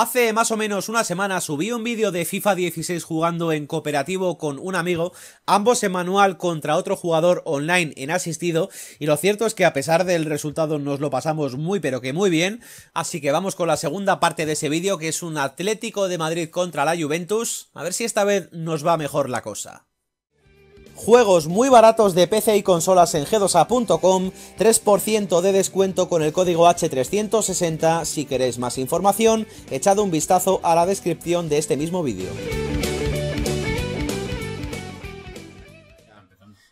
Hace más o menos una semana subí un vídeo de FIFA 16 jugando en cooperativo con un amigo, ambos en manual contra otro jugador online en asistido, y lo cierto es que a pesar del resultado nos lo pasamos muy pero que muy bien, así que vamos con la segunda parte de ese vídeo que es un Atlético de Madrid contra la Juventus, a ver si esta vez nos va mejor la cosa. Juegos muy baratos de PC y consolas en g2a.com, 3% de descuento con el código H360. Si queréis más información, echad un vistazo a la descripción de este mismo vídeo.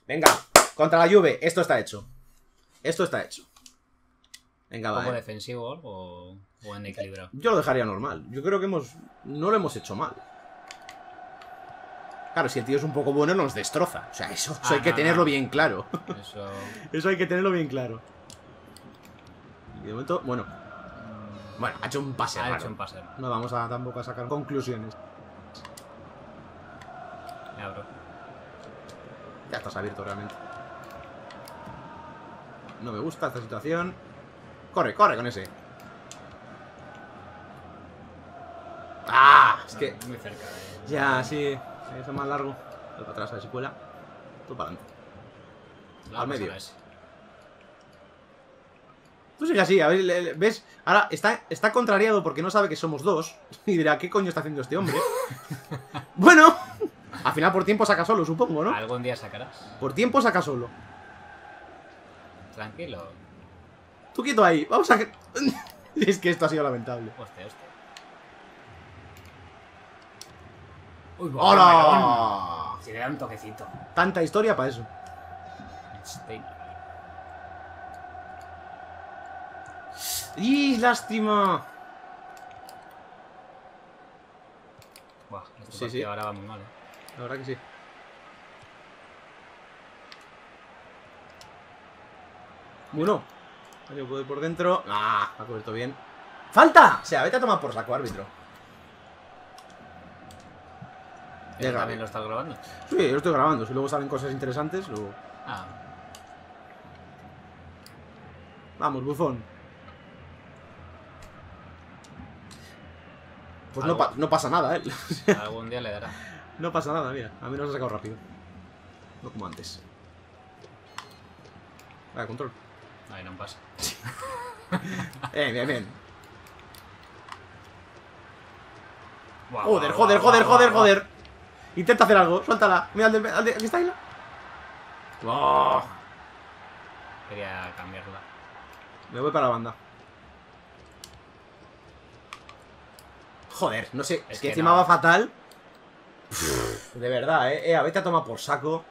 Venga, contra la Juve, esto está hecho. Esto está hecho. Venga, ¿Como va. eh. defensivo o? ¿O en equilibrio? Yo lo dejaría normal. Yo creo que hemos no lo hemos hecho mal. Claro, si el tío es un poco bueno, nos destroza. O sea, eso, eso Ah, hay que tenerlo no. bien claro. Eso. Eso hay que tenerlo bien claro. Y de momento, bueno. Bueno, ha hecho un pase Ha raro. hecho un pase. No vamos a tampoco a sacar conclusiones. Me abro. Ya estás abierto realmente. No me gusta esta situación. Corre, corre con ese. ¡Ah! Es que. Muy cerca. eh. Ya, sí. Eso es más largo. Voy para atrás a ver si cuela. Tú para adelante. La Al medio. Tú sigue así, a ver, ¿ves? Ahora está, está contrariado porque no sabe que somos dos. Y dirá, ¿qué coño está haciendo este hombre? bueno, al final por tiempo saca solo, supongo, ¿no? Algún día sacarás. Por tiempo saca solo. Tranquilo. Tú quieto ahí, vamos a... es que esto ha sido lamentable. Hostia, hostia. Uy, ¡Hola! Si le da un toquecito. Tanta historia para eso. Stein. ¡Y lástima! Buah, este Sí, sí. ahora va muy mal, eh. La verdad que sí. Bueno. Yo puedo ir por dentro. ¡Ah! Ha cubierto bien. ¡Falta! O sea, vete a tomar por saco, árbitro. ¿Eso Llega. también lo estás grabando? Sí, yo lo estoy grabando. Si luego salen cosas interesantes, luego... Ah, Vamos, bufón. Pues no, Algo. pa- no pasa nada, ¿eh? algún día le dará. no pasa nada, mira. A mí nos ha sacado rápido. No como antes. Vaya, control. Ahí no pasa. Bien, bien, bien. Joder, joder, joder, joder, joder. Intenta hacer algo, suéltala. Mira, al de, al de- aquí está Isla. Oh, Quería cambiarla. me voy para la banda. Joder, no sé, es, que, que encima no. va fatal. De verdad, eh. eh. Vete a tomar por saco.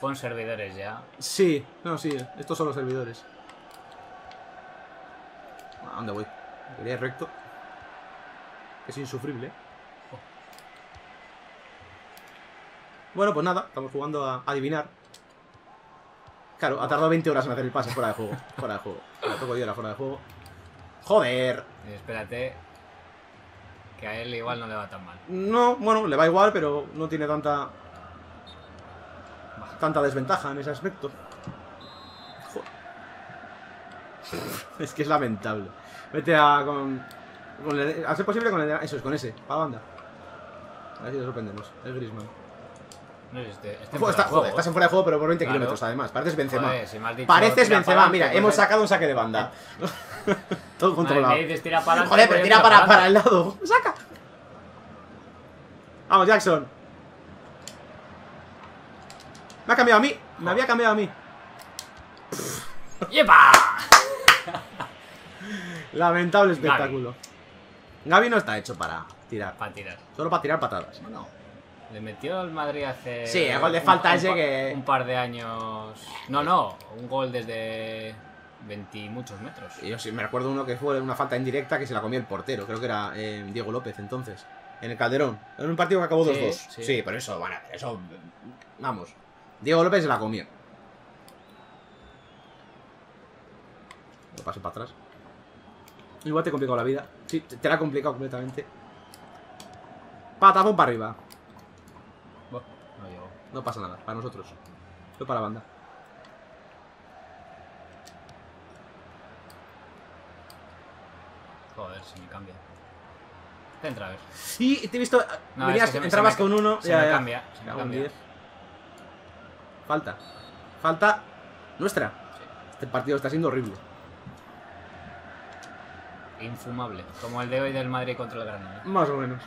Pon servidores ya. Sí, no, sí, estos son los servidores. ¿A dónde voy? Quería recto. Es insufrible. Bueno, pues nada, estamos jugando a adivinar. Claro, ha tardado 20 horas en hacer el pase fuera de juego. Fuera de juego. Me toco era fuera de juego. ¡Joder! Y espérate. Que a él igual no le va tan mal. No, bueno, le va igual, pero no tiene tanta. tanta desventaja en ese aspecto. Joder. Es que es lamentable. Vete a con. con el- a ser posible con el. Eso es, con ese, para la banda. A ver si le sorprendemos. Es Grisman. No este, este está- juego. estás en fuera de juego, pero por 20 Claro. kilómetros además. Pareces Benzema. Joder, si dicho Pareces Benzema. Mira, pues hemos sacado un saque de banda. Todo Madre, controlado. me dices tira para Joder, pero tira para, para el lado. ¡Saca! Vamos, Jackson. Me ha cambiado a mí. Me había cambiado a mí. ¡Yepa! Lamentable espectáculo. Gaby no está hecho para tirar. Para tirar. Solo para tirar patadas. No. Le metió al Madrid hace. Sí, el gol de falta un ese que- Un par de años. No, no. Un gol desde. 20 y muchos metros. Yo sí me recuerdo uno que fue una falta indirecta que se la comió el portero. Creo que era eh, Diego López entonces. En el Calderón. En un partido que acabó Sí, 2-2. sí. Sí, pero eso, bueno, eso. Vamos. Diego López se la comió. Lo paso para atrás. Igual te he complicado la vida. Sí, te, la ha complicado completamente. Patazón para arriba. No pasa nada, para nosotros. Fue para la banda. Joder, si me cambia. Centra, a ver. Y te he visto. No, venías, es que me- entrabas me- con uno. se ya, me ya. cambia, se me Cago en cambia. diez. Falta. Falta. Nuestra. Este partido está siendo horrible. Infumable. Como el de hoy del Madrid contra el Granada. Más o menos.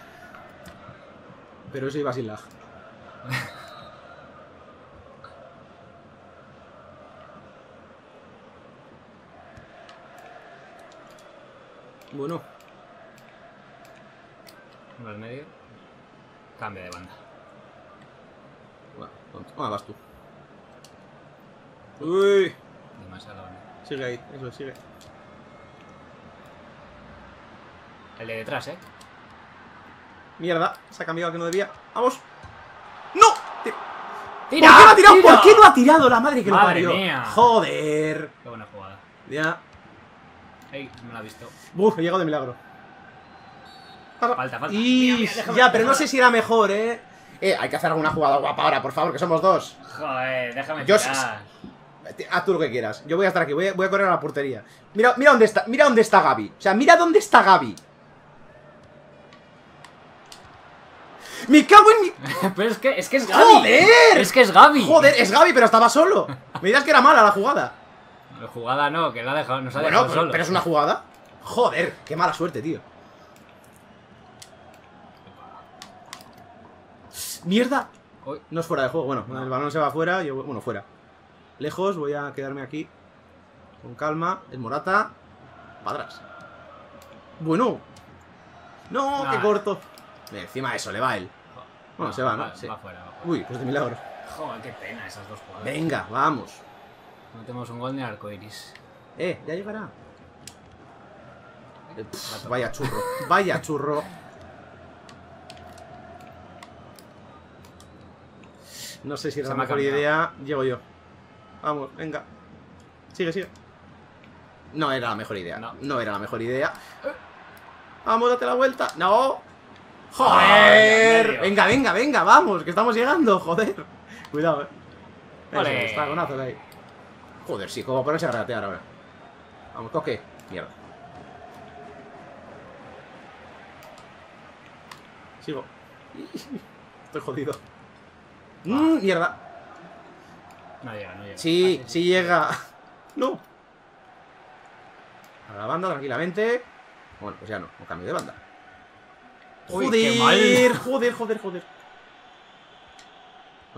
Pero eso iba sin lag. bueno, Uno al medio. Cambio de banda. bueno, ah, vas tú. Uy, Demasiado. ¿no? sigue ahí, eso es, sigue. El de detrás, ¿eh? Mierda, se ha cambiado que no debía. ¡Vamos! ¡No! Ti- ¿Por qué ¡Tira! no ha tirado? ¡Tira! ¿Por qué no ha tirado la madre que lo parió? mía. Joder. Qué buena jugada. Ya. Ey, no la ha visto. Uf, he llegado de milagro. Falta, falta. Y Mira, mira, déjame, ya, pero no sé si era mejor, ¿eh? Eh, hay que hacer alguna jugada guapa ahora, por favor, que somos dos. Joder, déjame Yo tirar. Haz tú lo que quieras. Yo voy a estar aquí, voy a, voy a correr a la portería. Mira, mira dónde está, mira dónde está Gaby. O sea, mira dónde está Gaby. ¡Me cago en mi... pero es que, es que es Gaby. ¡Joder! Es que es Gaby. Joder, es Gaby, pero estaba solo. Me dirás que era mala la jugada. La jugada no, que la ha dejado, nos ha Bueno, dejado pero, solo. pero es una jugada. Joder, qué mala suerte, tío. Mierda. No es fuera de juego. Bueno, No. el balón se va fuera. Yo, bueno, fuera. Lejos, voy a quedarme aquí. Con calma. El Morata. Para atrás. Bueno. No, Nah. qué corto. Mira, encima eso, le va él. Bueno, no, se va, ¿no? Va, Sí. va fuera, va fuera. Uy, pues de milagro. Joder, qué pena esas dos jugadas. Venga, vamos. No tenemos un gol ni arco iris. Eh, ya llegará. Pff, vaya churro. Vaya churro. No sé si era Se la me mejor cambiado. idea. Llego yo. Vamos, venga. Sigue, sigue. No era la mejor idea. No. No, era la mejor idea. Vamos, date la vuelta. ¡No! ¡Joder! venga, venga, venga, vamos, que estamos llegando, joder. Cuidado, eh. Eso, está ahí. Joder, sí, como ponerse a regatear ahora. Vamos, coque. Mierda. Sigo. Estoy jodido. Mm, mierda. No llega, no llega. Sí, Ah, sí llega. No. A la banda, tranquilamente. Bueno, pues ya no, no cambio de banda. Uy, Joder, joder, joder, joder.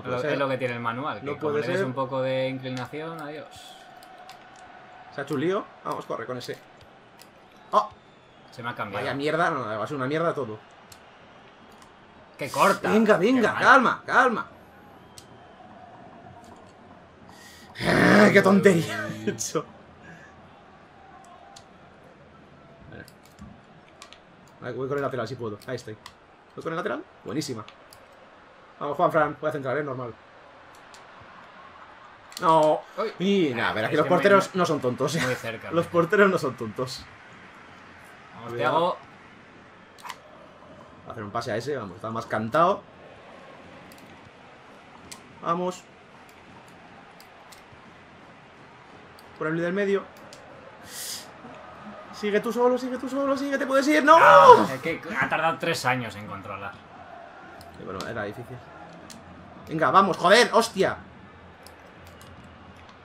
No Es puede lo, ser. es lo que tiene el manual. Que No como puede ser. un poco de inclinación, adiós. Se ha hecho un lío. Vamos, corre con ese. ¡Oh! Se me ha cambiado. Vaya mierda, no, va a ser una mierda todo. ¡Qué corta! Venga, venga, calma, calma. Ay, ¡Qué tontería he hecho! Voy con el lateral si puedo. Ahí estoy. ¿Voy con el lateral? Buenísima. Vamos, Juan Fran. Voy a centrar, ¿eh? Normal. No. Y nada, verás Es que los muy- porteros no son tontos. Muy cerca. Los porteros no son tontos. Vamos. Va a hacer un pase a ese, vamos, está más cantado. Vamos. Por el del medio. Sigue tú solo, sigue tú solo, sigue, te puedes ir. ¡No! Es que ha tardado tres años en controlar. Sí, bueno, era difícil. Venga, vamos, joder, hostia.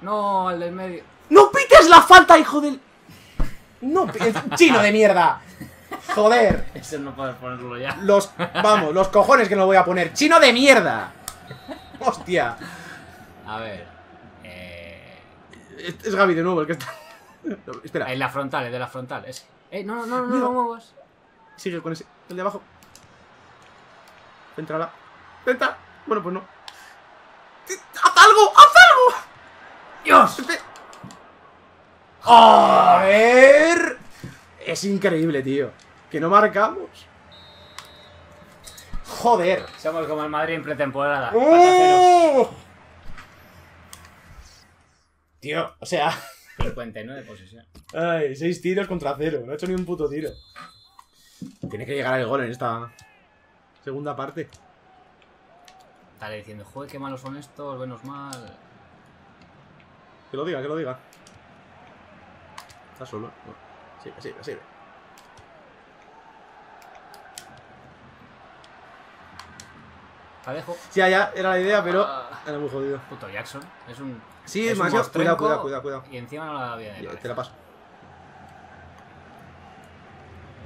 No, el del medio. ¡No pites la falta, hijo del. No, chino de mierda. Joder. Ese no puedes ponerlo ya. Los. Vamos, los cojones que no lo voy a poner. ¡Chino de mierda! Hostia. A ver. Eh... Es, es Gaby de nuevo el que está. Espera, En la frontal, el de la frontal. Ese. Eh, no, no, no, no, Mira. no muevas. sigue con ese. El de abajo. Entrala. Entra. Bueno, pues no. ¡Haz algo! ¡Haz algo! ¡Dios! A ver. Es increíble, tío. Que no marcamos. Joder. Somos como el Madrid en pretemporada. ¡Oh! Tío, o sea. 59 de posesión. Ay, seis tiros contra cero. No ha hecho ni un puto tiro. Tiene que llegar el gol en esta segunda parte. Estaré diciendo, joder, qué malos son estos, menos mal. Que lo diga, que lo diga. Está solo. No. Sirve, sirve, sirve. La dejo. Sí, allá era la idea, pero ah, era muy jodido. Puto Jackson. Es un. Sí, es, más. Cuidado, cuidado, cuidado, cuidado. Y encima no la había de Te la paso.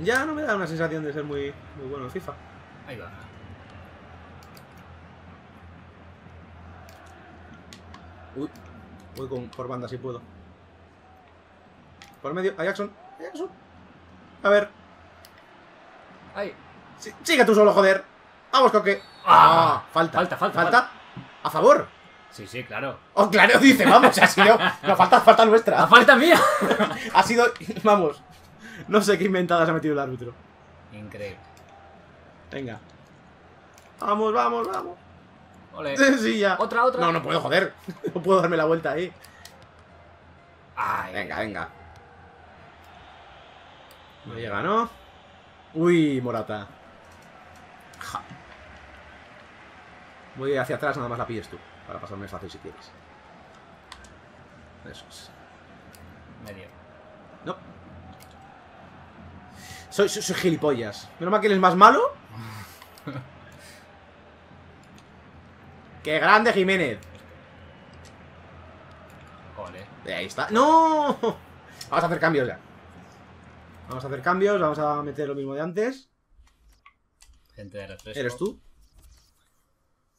Ya no me da una sensación de ser muy, muy bueno en FIFA. Ahí va. Uy, voy con, por banda si puedo. Por medio, a Jackson. A Jackson. A ver. Ay. Sí, sigue tú solo, joder. Vamos, coque. Ah, falta. falta, falta, Falta. A favor. Sí, sí, claro. Oh, claro, dice, vamos, ha sido. No, falta, falta ¡La nuestra. falta mía! Ha sido. Vamos. No sé qué inventadas ha metido el árbitro. Increíble. Venga. Vamos, vamos, vamos. Ole. Sí, ya. Otra, otra. No, no puedo, joder. No puedo darme la vuelta ahí. Ay. Venga, venga. No llega, ¿no? Uy, Morata. Ja. Voy hacia atrás, nada más la pilles tú. Para pasarme fácil si quieres. Eso es. Medio. No. Soy, soy, soy gilipollas. Menos mal que él es más malo. ¡Qué grande, Jiménez! Ole. Ahí está. ¡No! Vamos a hacer cambios ya. Vamos a hacer cambios, vamos a meter lo mismo de antes. Gente de refresco. ¿Eres tú?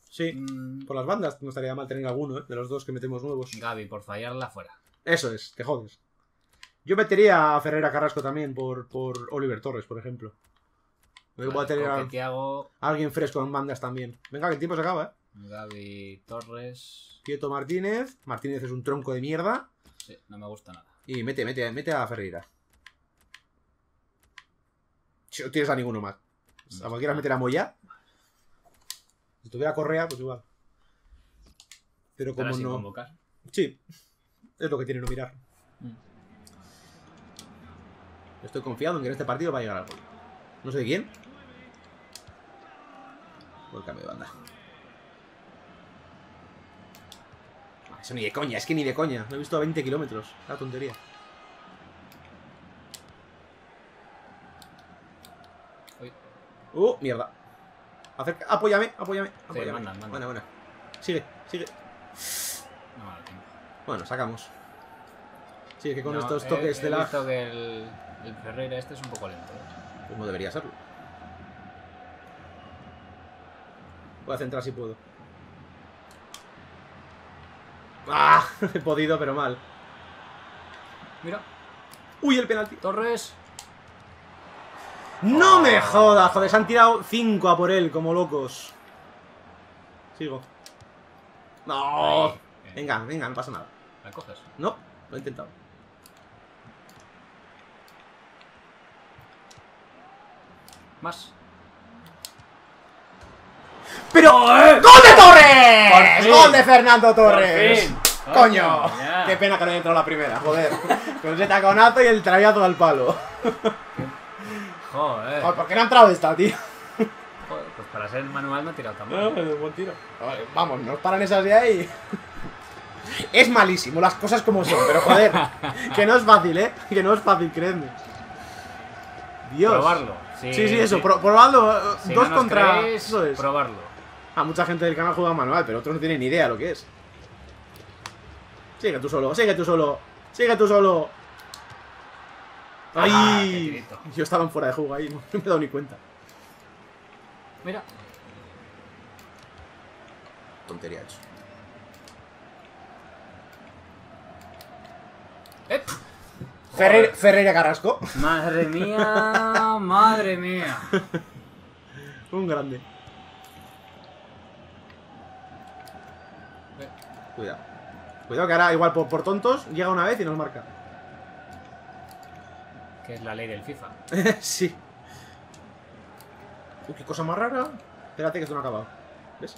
Sí. Mm, Por las bandas no estaría mal tener alguno, ¿eh? De los dos que metemos nuevos. Gaby, por fallarla fuera. Eso es, te jodes. Yo metería a Ferreira Carrasco también por, por Oliver Torres, por ejemplo. Voy a tener a, Coque, Thiago, a alguien fresco en bandas también. Venga, que el tiempo se acaba, ¿eh? Gaby Torres. Quieto Martínez. Martínez es un tronco de mierda. Sí, no me gusta nada. Y mete, mete, mete a Ferreira. Si no tienes a ninguno más. ¿A cualquiera meter a Moya? Si tuviera Correa, pues igual. Pero como no. convocar. Sí. Es lo que tiene no mirar. Mm. Estoy confiado en que en este partido va a llegar al gol. No sé de quién. Por cambio de banda. Ah, Eso ni de coña, es que ni de coña. Lo he visto a 20 kilómetros. La tontería. Uy. Uh, mierda. Acerca, apóyame, apóyame, apóyame. mandan, mandan. Buena, buena. Sigue, sigue. No tiempo. Bueno, sacamos. Sí, que con No, estos he- toques he de la. visto que el, el Ferreira este es un poco lento. ¿eh? Pues no debería serlo. Voy a centrar si puedo. ¡Ah! He podido, pero mal. Mira, ¡Uy, el penalti! Torres. ¡No Ah. me jodas! Joder, se han tirado 5 a por él, como locos. Sigo. ¡No! Ahí. Venga, venga, no pasa nada. ¿La coges? No, lo he intentado. Más. ¡Pero! ¡Gol de Torres! ¡Gol de Fernando Torres! ¡Coño! ¡Qué pena que no haya entrado la primera, joder! Con ese taconazo y el trayazo al palo. Joder. Joder, ¿Por qué no ha entrado esta, tío? Joder, Pues para ser manual no he tirado tan No, mal. es un buen tiro. Vale, Vamos, nos paran esas de ahí. Es malísimo, las cosas como son, pero joder, que no es fácil, ¿eh? Que no es fácil, creedme. Dios. Probarlo. Sí, sí, eso, pro- probadlo. eh, Si dos no nos contra. creéis, Eso es. probarlo. Ah, mucha gente del canal juega manual, pero otros no tienen ni idea lo que es. Sigue tú solo, sigue tú solo, sigue tú solo. Ah, ¡Ay! Yo estaba en fuera de juego ahí, no me he dado ni cuenta. Mira. Tontería hecho. ¡Eh! Ferreira, Ferreira Carrasco. Madre mía, madre mía. Un grande. Eh, Cuidado. Cuidado que ahora igual por, por tontos llega una vez y nos marca. Que es la ley del FIFA. sí. Uy, qué cosa más rara. Espérate que esto no ha acabado. ¿Ves?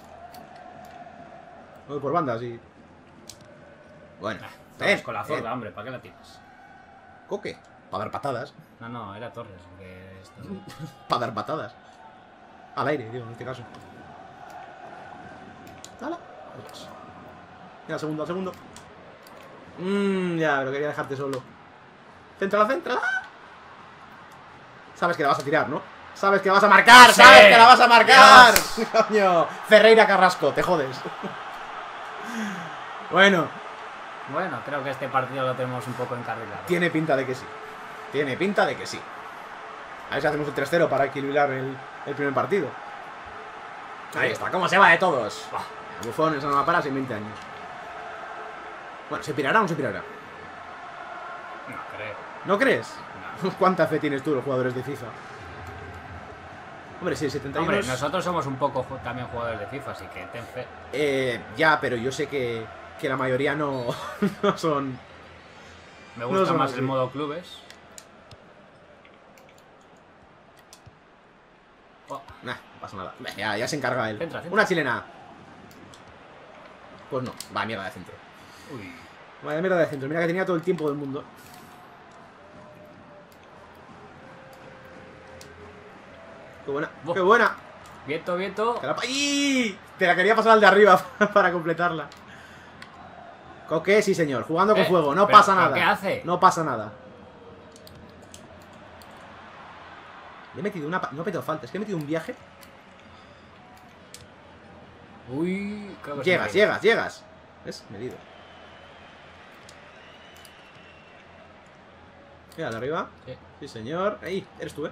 Voy por bandas y... Bueno. Ven, con la zorda, hombre, ¿para qué la tienes? Coque. Para dar patadas. No, no, era Torres, esto... Para dar patadas. Al aire, digo, en este caso. ¡Hala! Mira, segundo, al segundo. Mmm, ya, pero quería dejarte solo. Céntrala, céntrala. Sabes que la vas a tirar, ¿no? Sabes que la vas a marcar, Sí. sabes que la vas a marcar. Coño, Ferreira Carrasco, te jodes. bueno, Bueno, creo que este partido lo tenemos un poco encarrilado. tiene pinta de que sí. Tiene pinta de que sí. A ver si hacemos un 3-0 para equilibrar el, el primer partido. Ahí está, ¿cómo se va de todos? Buah. Bufón, eso no va a parar en 20 años. Bueno, ¿se pirará o no se pirará? No creo. ¿No crees? No. ¿Cuánta fe tienes tú los jugadores de FIFA? Hombre, sí, 71 Hombre, nosotros somos un poco también jugadores de FIFA, así que ten fe. Eh, ya, pero yo sé que, que la mayoría no, no son... Me No gusta son más así. el modo clubes. Oh, Nah, no pasa nada. Ya, ya se encarga él. Centra, centra. Una chilena. Pues no, va mierda de centro. Uy. Vaya mierda de centro. Mira que tenía todo el tiempo del mundo. Qué buena, qué buena. Vieto, vieto. Te. Te la quería pasar al de arriba para completarla. Coque, sí señor, jugando con Eh, fuego, no pero- pasa ¿pero nada. qué hace? No pasa nada. Le he metido una... No he metido falta, es que he metido un viaje. Uy, creo que Llegas, llegas, llegas. ¿Ves? Medido. Mira, de arriba. Sí. Sí, señor. Ahí, eres tú, ¿eh?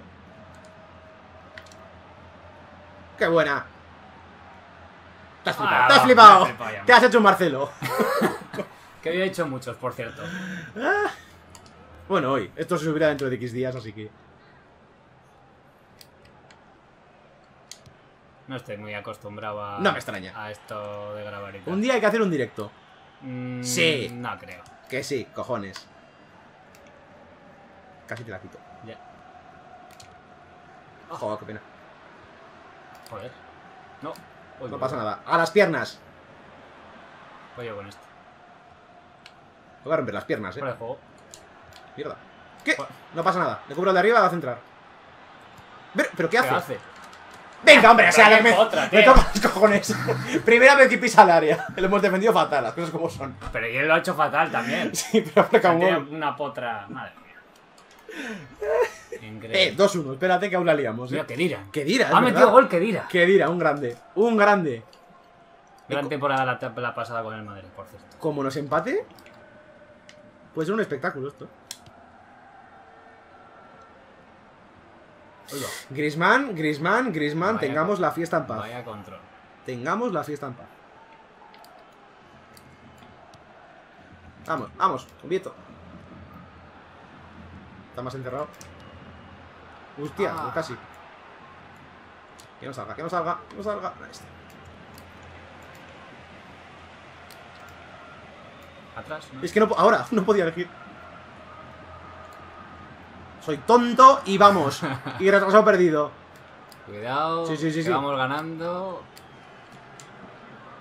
¡Qué buena! Te has flipado, Ah, te has me flipado. flipado. Te has hecho un Marcelo. Que había hecho muchos, por cierto. Bueno, hoy. Esto se subirá dentro de X días, así que... No estoy muy acostumbrado a, No me extraña. a esto de grabar y tal. Un día hay que hacer un directo. Mm, Sí. No creo. Que sí, cojones. Casi te la quito. Ya. Joder, qué pena. Joder. No. No pasa nada. A las piernas. Voy yo con esto. Voy a romper las piernas, eh. Fuera de juego. Mierda. ¿Qué? Joder. No pasa nada. Le cubro el de arriba, va a centrar. Ver- ¿Pero qué ¿Qué hace? Venga, hombre, o sea, Pero me, otra, toca los cojones. Primera vez que pisa al área. Lo hemos defendido fatal, las cosas como son. Pero él lo ha hecho fatal también. Sí, pero ha una potra. Madre. Eh, Increíble. 2-1. Espérate que aún la liamos, eh. Ha metido gol que dira. Que dira, un grande. Un grande. Gran temporada la, la pasada con el Madrid, por cierto. Como nos empate, puede ser un espectáculo esto. Grisman, Grisman, Grisman, tengamos con- la fiesta en paz. Vaya control. Tengamos la fiesta en paz. Vamos, vamos, Vieto. Está más encerrado. Hostia, Ah. casi. Que no salga, que no salga, que no salga. Ahí está. Atrás, ¿no? Es que no, ahora, no podía elegir. Soy tonto y vamos. Y retrasado perdido. Cuidado. Sí, sí, sí, que sí. Vamos ganando.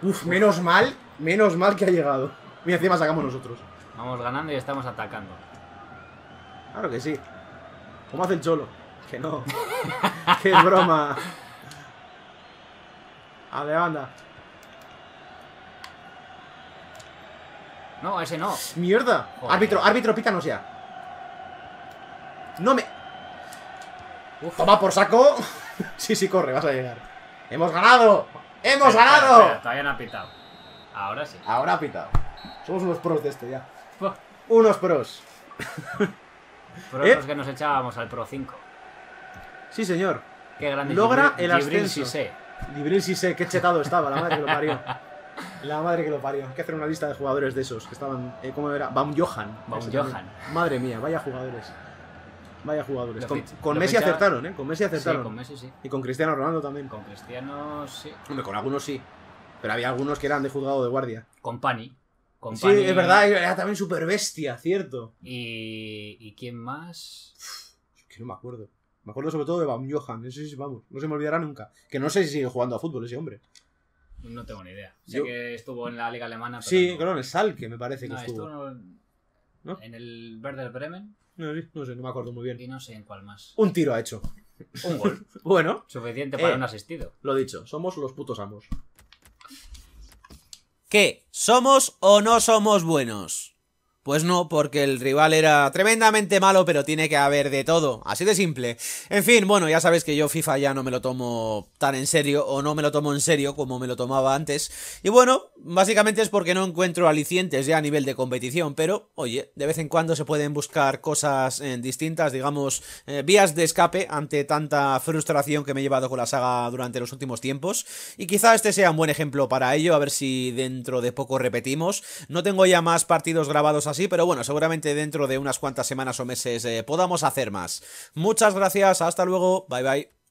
Uf, menos mal, menos mal que ha llegado. Mira, encima sacamos nosotros. Vamos ganando y estamos atacando. Claro que sí. ¿Cómo hace el cholo? Que no. es broma. A ver, anda. No, ese no. Mierda. Joder. Árbitro, árbitro, pítanos ya. No me. Uf. Toma por saco. sí, sí, corre, vas a llegar. ¡Hemos ganado! ¡Hemos Espera, ganado! espera, todavía no ha pitado. Ahora sí. Ahora ha pitado. Somos unos pros de este ya. Buah. Unos pros. Pero ¿Eh? los que nos echábamos al Pro 5. Sí, señor. Qué grande Logra el ascenso. Libril sí sé, qué chetado estaba, la madre que lo parió. La madre que lo parió. Hay que hacer una lista de jugadores de esos que estaban. eh, ¿Cómo era? Baum Johan. Baum. Johan. Madre mía, vaya jugadores. Vaya jugadores. Lo Con, Messi ficha- acertaron, ¿eh? Con Messi Sí, acertaron. con Messi sí. Y con Cristiano Ronaldo también. Con Cristiano sí. Hombre, con algunos sí. Pero había algunos que eran de juzgado de guardia. Con Pani. Sí, es verdad, era también super bestia, cierto. Y. ¿Y quién más? Que no me acuerdo. Me acuerdo sobre todo de Baum Johan. Ese sí, vamos, no se me olvidará nunca. Que no sé si sigue jugando a fútbol ese hombre. No tengo ni idea. Sé Yo- que estuvo en la liga alemana. Pero Sí, no. claro, en el Salke me parece que No, estuvo. estuvo ¿No? en el Werder Bremen no sé, no me acuerdo muy bien. y no sé en cuál más. Un tiro ha hecho. Un gol. Bueno, Suficiente para Eh. un asistido. lo dicho, somos los putos amos. ¿Qué? ¿Somos o no somos buenos? Pues no, porque el rival era tremendamente malo, pero tiene que haber de todo, así de simple. En fin, bueno, ya sabes que yo FIFA ya no me lo tomo tan en serio, o no me lo tomo en serio como me lo tomaba antes. Y bueno, básicamente es porque no encuentro alicientes ya a nivel de competición, pero oye, de vez en cuando se pueden buscar cosas eh, distintas, digamos, eh, vías de escape ante tanta frustración que me he llevado con la saga durante los últimos tiempos. Y quizá este sea un buen ejemplo para ello, a ver si dentro de poco repetimos. No tengo ya más partidos grabados así, pero bueno, seguramente dentro de unas cuantas semanas o meses eh, podamos hacer más. Muchas gracias, hasta luego, bye bye.